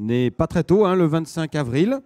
N'est pas très tôt, hein, le 25 avril.